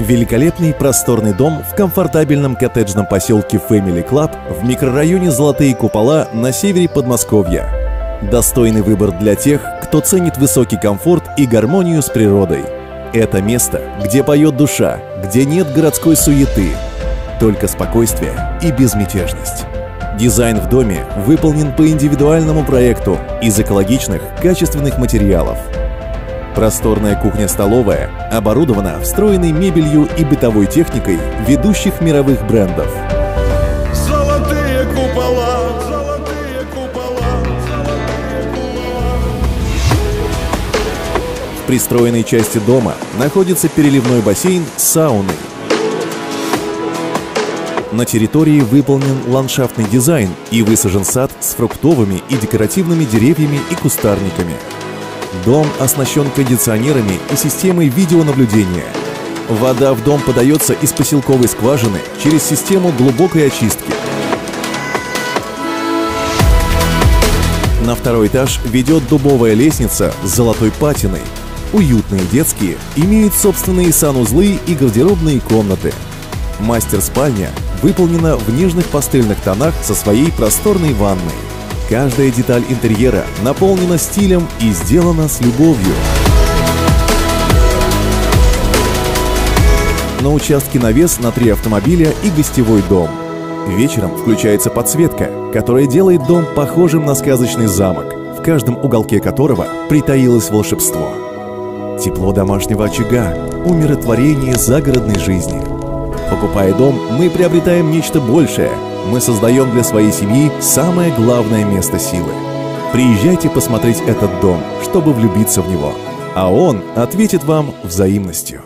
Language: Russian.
Великолепный просторный дом в комфортабельном коттеджном поселке Family Club в микрорайоне Золотые Купола на севере Подмосковья. Достойный выбор для тех, кто ценит высокий комфорт и гармонию с природой. Это место, где поет душа, где нет городской суеты, только спокойствие и безмятежность. Дизайн в доме выполнен по индивидуальному проекту из экологичных, качественных материалов – Просторная кухня-столовая оборудована встроенной мебелью и бытовой техникой ведущих мировых брендов. Золотые купола, золотые купола, золотые купола. В пристроенной части дома находится переливной бассейн с сауной. На территории выполнен ландшафтный дизайн и высажен сад с фруктовыми и декоративными деревьями и кустарниками – Дом оснащен кондиционерами и системой видеонаблюдения. Вода в дом подается из поселковой скважины через систему глубокой очистки. На второй этаж ведет дубовая лестница с золотой патиной. Уютные детские имеют собственные санузлы и гардеробные комнаты. Мастер-спальня выполнена в нежных пастельных тонах со своей просторной ванной. Каждая деталь интерьера наполнена стилем и сделана с любовью. На участке навес на три автомобиля и гостевой дом. Вечером включается подсветка, которая делает дом похожим на сказочный замок, в каждом уголке которого притаилось волшебство. Тепло домашнего очага, умиротворение загородной жизни. Покупая дом, мы приобретаем нечто большее – мы создаем для своей семьи самое главное место силы. Приезжайте посмотреть этот дом, чтобы влюбиться в него, а он ответит вам взаимностью.